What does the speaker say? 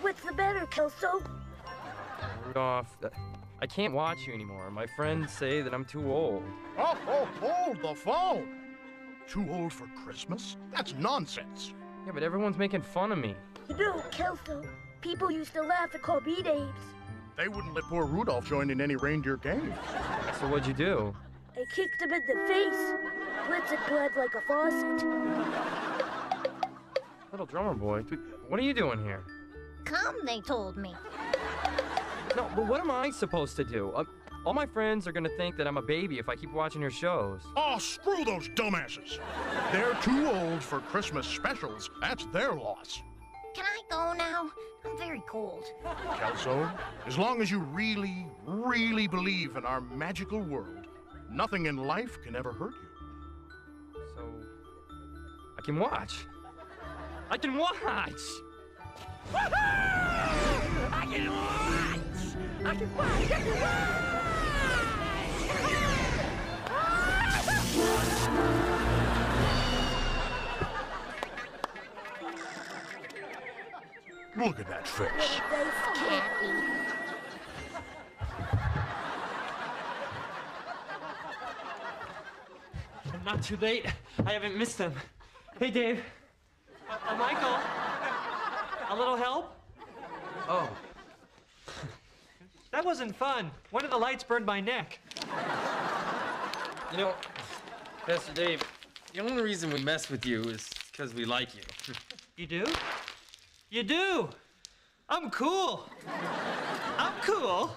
What's the matter, Kelso? Rudolph, uh, I can't watch you anymore. My friends say that I'm too old. Oh, oh, hold the phone! Too old for Christmas? That's nonsense. Yeah, but everyone's making fun of me. You know, Kelso, people used to laugh and call me names. They wouldn't let poor Rudolph join in any reindeer games. So what'd you do? I kicked him in the face. Blitzen bled like a faucet. Little drummer boy, what are you doing here? Come, they told me. No, but what am I supposed to do? Uh, all my friends are gonna think that I'm a baby if I keep watching your shows. Oh, screw those dumbasses! They're too old for Christmas specials. That's their loss. Can I go now? I'm very cold. Kelso, as long as you really, really believe in our magical world, nothing in life can ever hurt you. So I can watch. I can watch. I can watch. I can watch. I can Look at that face. Nice kid. Happy. I'm not too late. I haven't missed them. Hey, Dave. Uh, uh, Michael. A little help? Oh. that wasn't fun. One of the lights burned my neck. You know, Pastor Dave, the only reason we mess with you is because we like you. You do? You do. I'm cool. I'm cool.